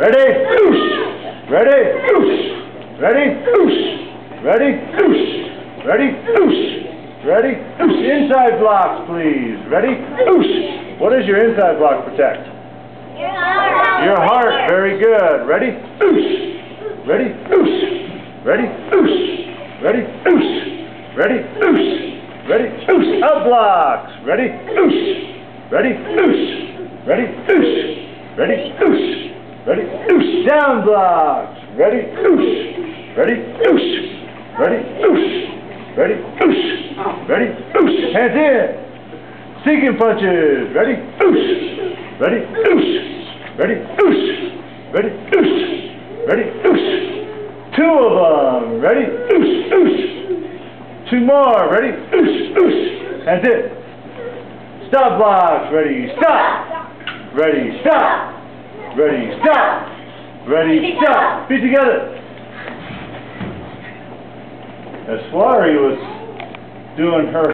Ready? Ready? Ready? Ready? Ready? Ready? Inside blocks, please. Ready? What does your inside block protect? Your heart. Your heart. Very good. Ready? Ready? Ready? Ready? Ready? Ready? Up blocks. Ready? Ready? Ready? Ready? Loose. Ready? Loose. Down blocks. Ready? Loose. Ready? Loose. Ready? Loose. Ready? Loose. Ready? Loose. Hands in. Sinking punches. Ready? Loose. Ready? Loose. Ready? Loose. Ready? Loose. Ready? Loose. Two of them. Ready? Loose. Loose. Two more. Ready? Loose. Loose. Hands in. Stop blocks. Ready? Stop. Ready? Stop. Ready? Stop. Ready? Stop. Be together. As Florrie was doing her